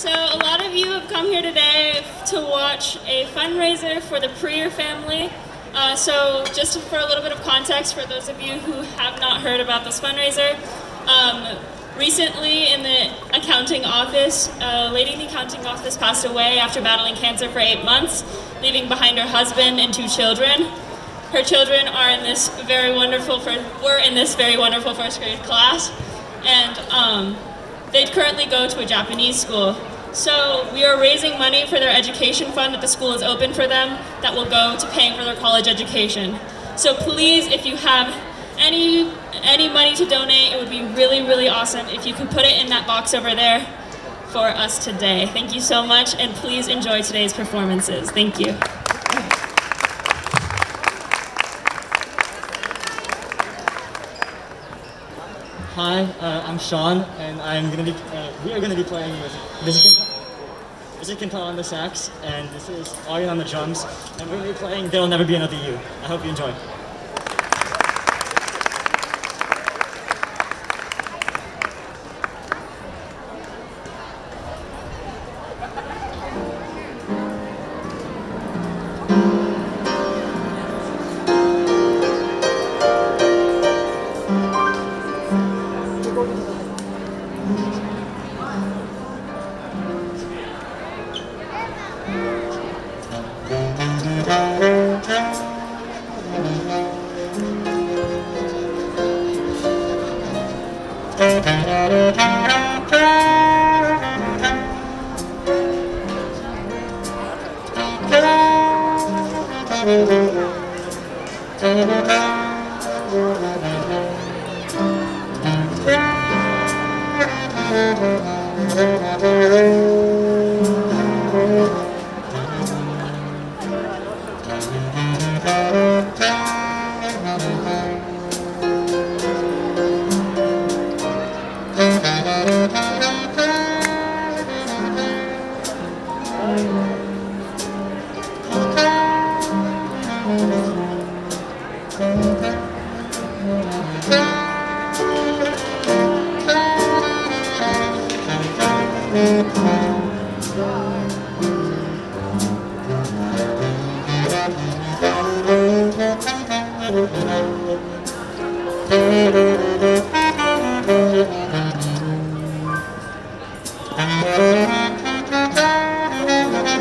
So a lot of you have come here today to watch a fundraiser for the Prieur family. Uh, so just for a little bit of context for those of you who have not heard about this fundraiser, um, recently in the accounting office, a lady in the accounting office passed away after battling cancer for eight months, leaving behind her husband and two children. Her children are in this very wonderful, first, were in this very wonderful first grade class, and um, they currently go to a Japanese school. So we are raising money for their education fund that the school is open for them that will go to paying for their college education. So please, if you have any any money to donate, it would be really, really awesome if you could put it in that box over there for us today. Thank you so much, and please enjoy today's performances. Thank you. Hi, uh, I'm Sean, and I'm gonna be. Uh, we are gonna be playing with This is on the sax, and this is Aryan on the drums, and we're gonna be playing "There'll Never Be Another You." I hope you enjoy.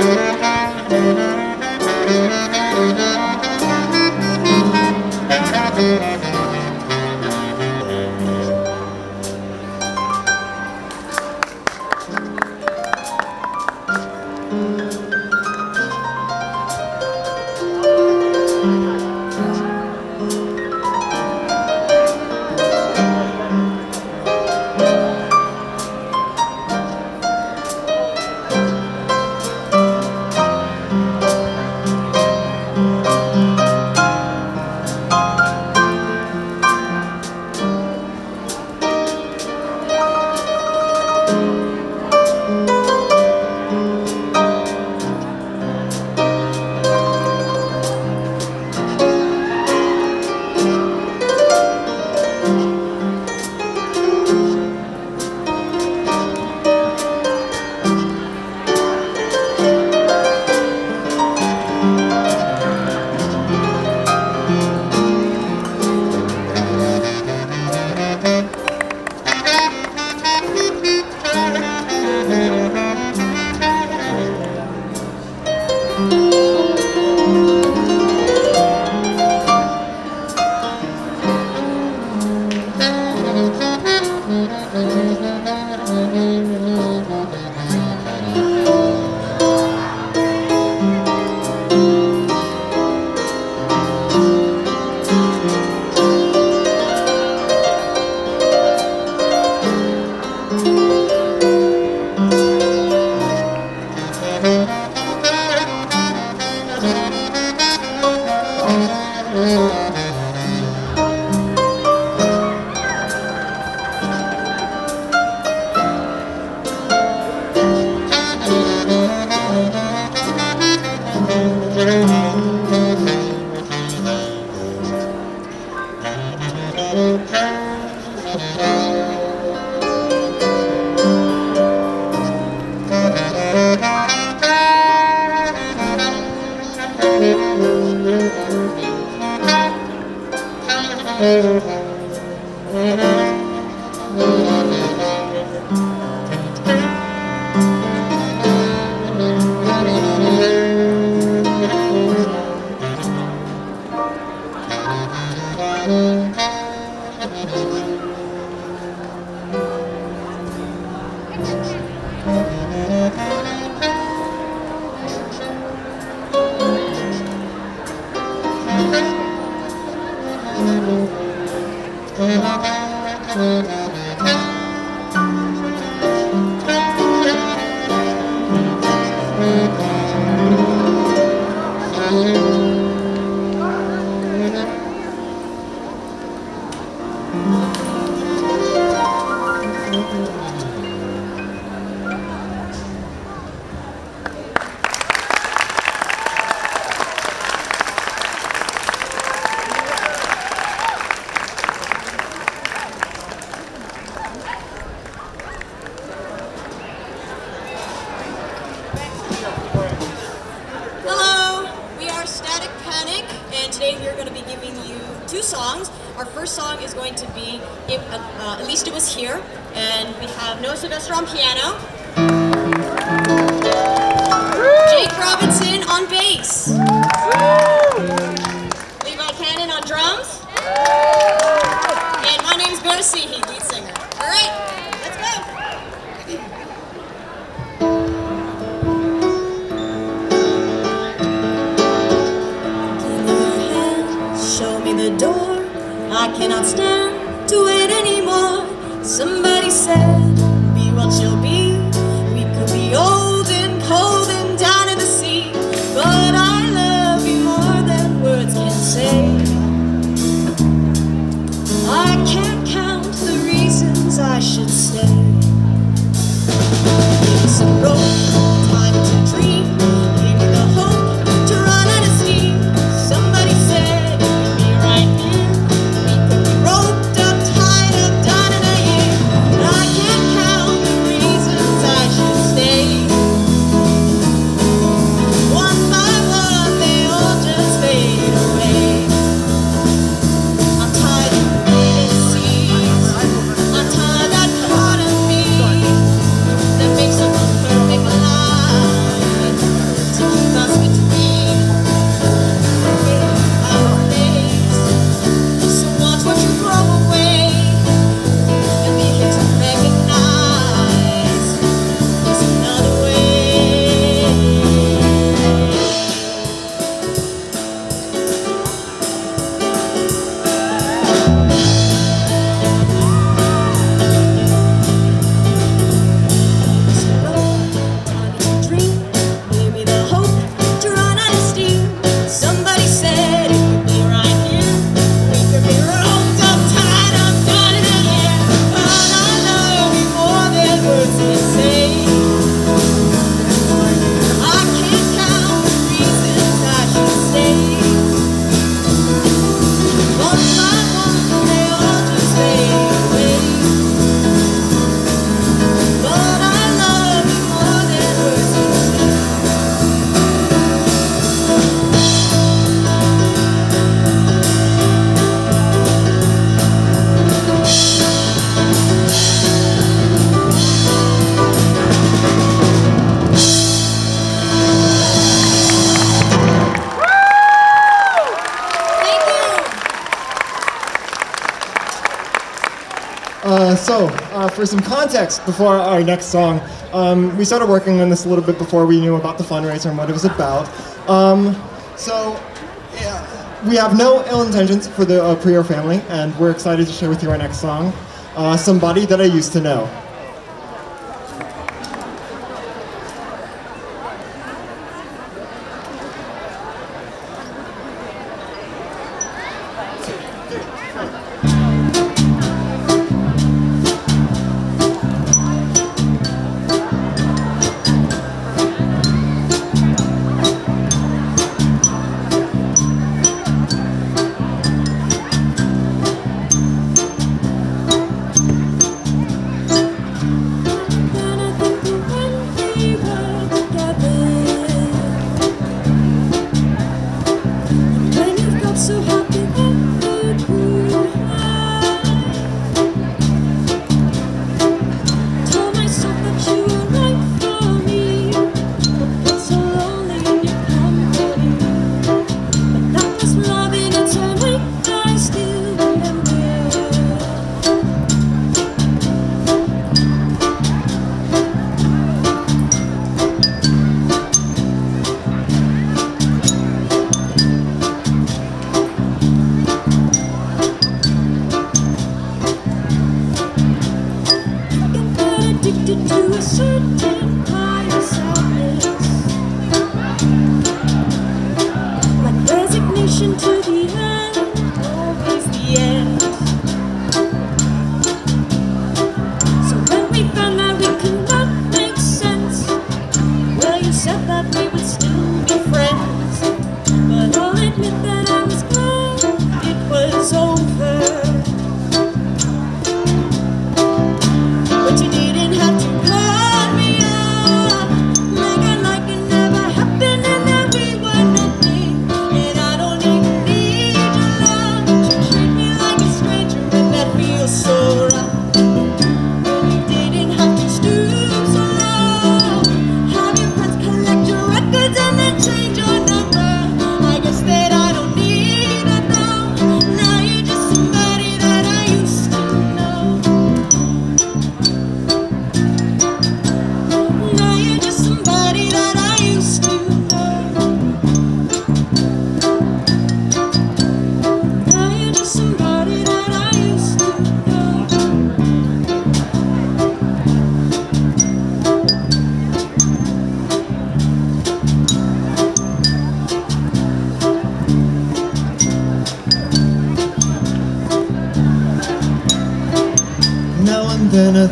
Thank mm -hmm. you. the door. I cannot stand to wait anymore. Somebody said, be what you'll be. for some context before our next song, um, we started working on this a little bit before we knew about the fundraiser and what it was about. Um, so, yeah, we have no ill intentions for the uh, Prieur family, and we're excited to share with you our next song, uh, Somebody That I Used to Know.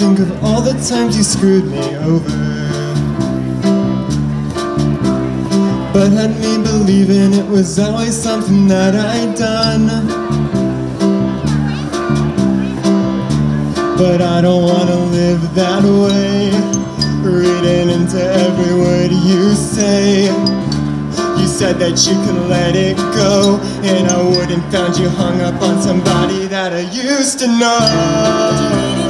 think of all the times you screwed me over. But had me believing it was always something that I'd done. But I don't wanna live that way Reading into every word you say. You said that you can let it go And I wouldn't found you hung up on somebody that I used to know.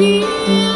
feel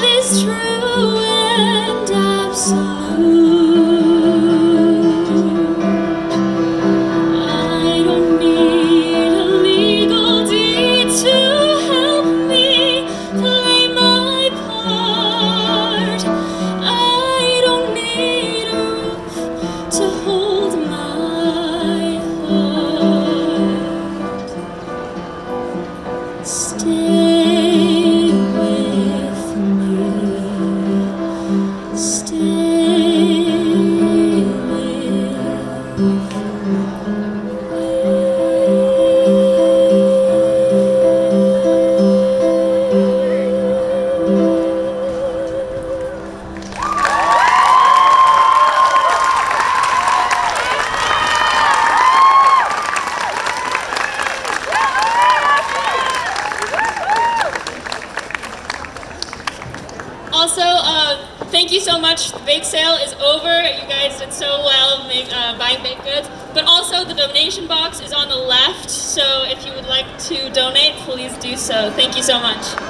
much. The bake sale is over. You guys did so well make, uh, buying baked goods. But also the donation box is on the left, so if you would like to donate, please do so. Thank you so much.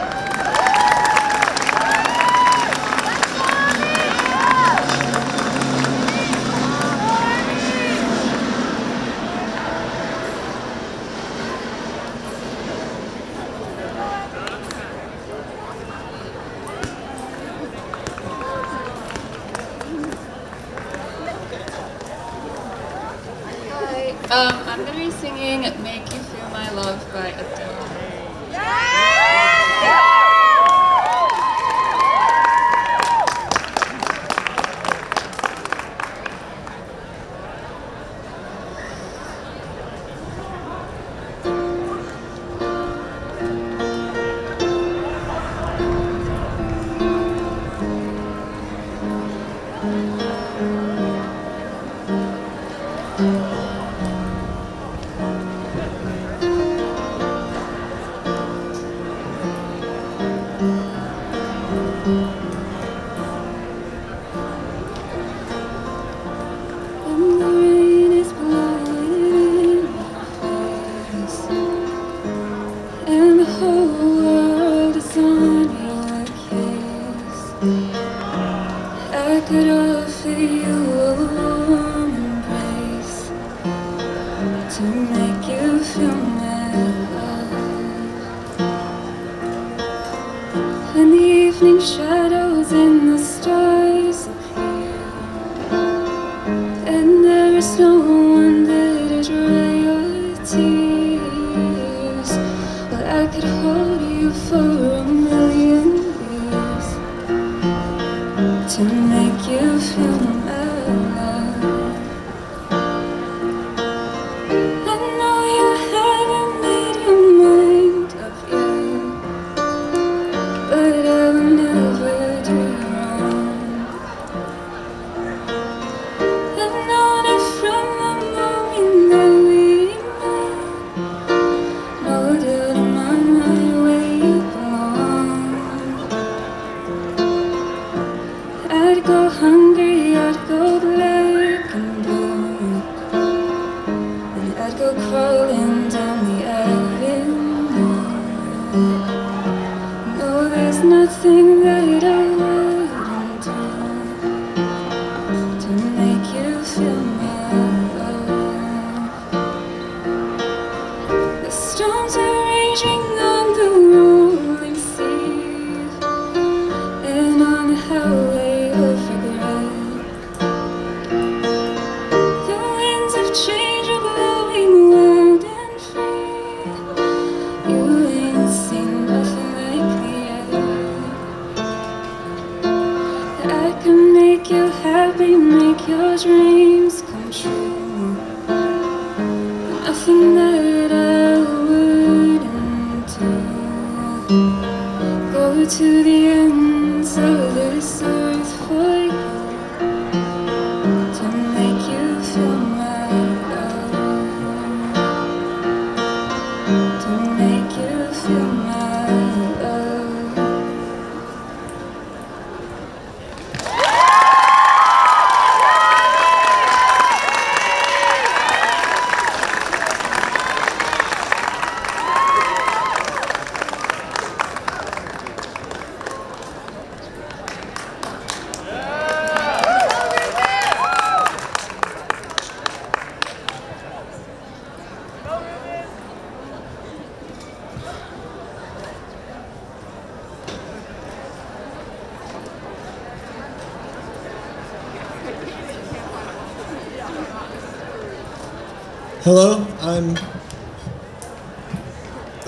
in the evening shadows in the stars. thing that I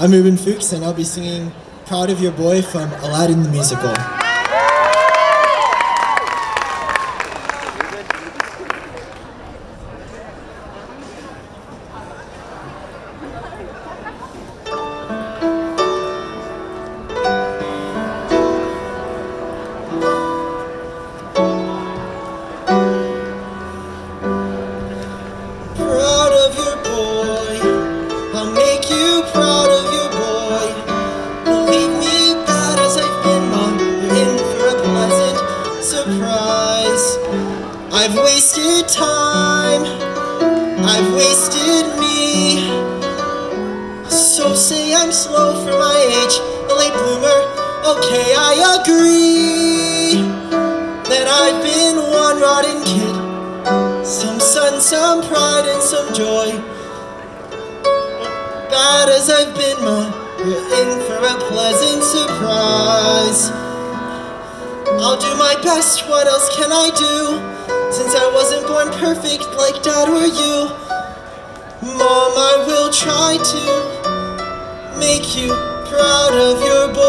I'm Ruben Fuchs, and I'll be singing "Proud of Your Boy" from Aladdin the Musical. Best, what else can I do? Since I wasn't born perfect like dad or you. Mom, I will try to make you proud of your boy.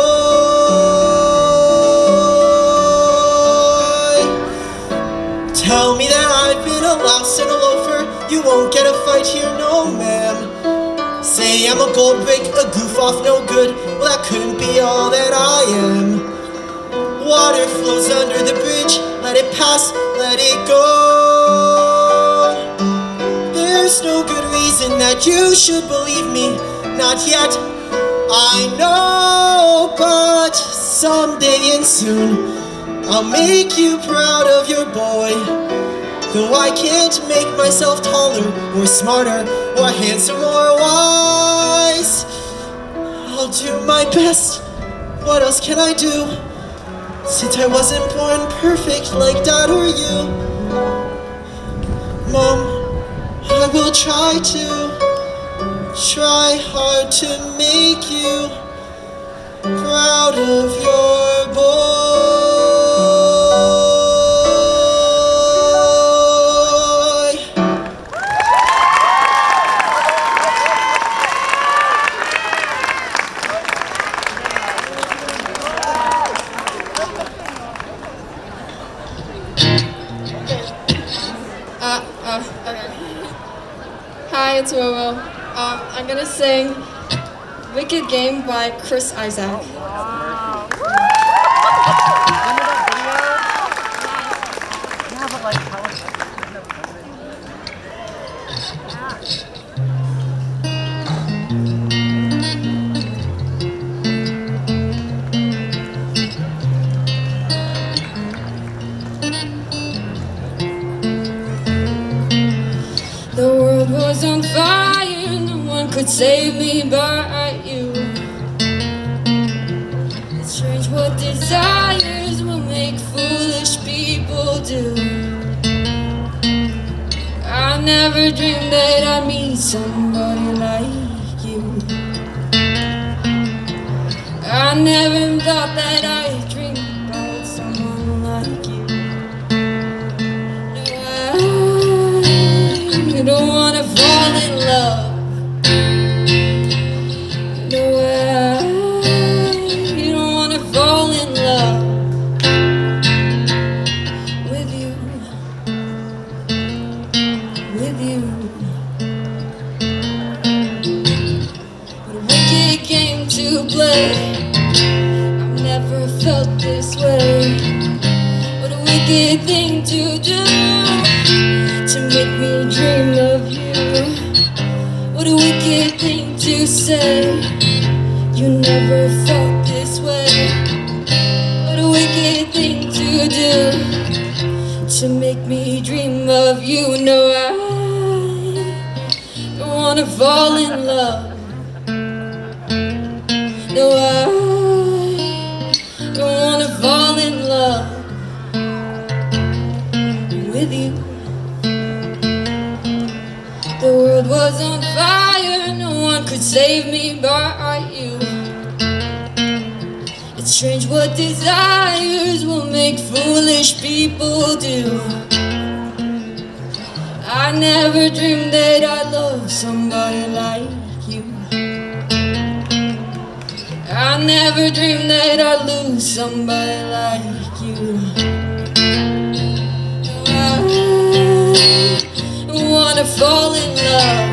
Tell me that I've been a louse and a loafer. You won't get a fight here, no ma'am. Say I'm a gold brick, a goof off, no good. Well, that couldn't be all that I am. Water flows under the bridge, let it pass, let it go. There's no good reason that you should believe me, not yet. I know, but someday and soon I'll make you proud of your boy. Though I can't make myself taller or smarter or handsome or wise, I'll do my best. What else can I do? Since I wasn't born perfect like dad or you. Mom, I will try to, try hard to make you proud of your boy. Sing Wicked Game by Chris Isaak. Could save me but you. It's strange what desires will make foolish people do. I never dreamed that I'd meet somebody Save me by you. It's strange what desires will make foolish people do. I never dreamed that I'd love somebody like you. I never dreamed that I'd lose somebody like you. I wanna fall in love.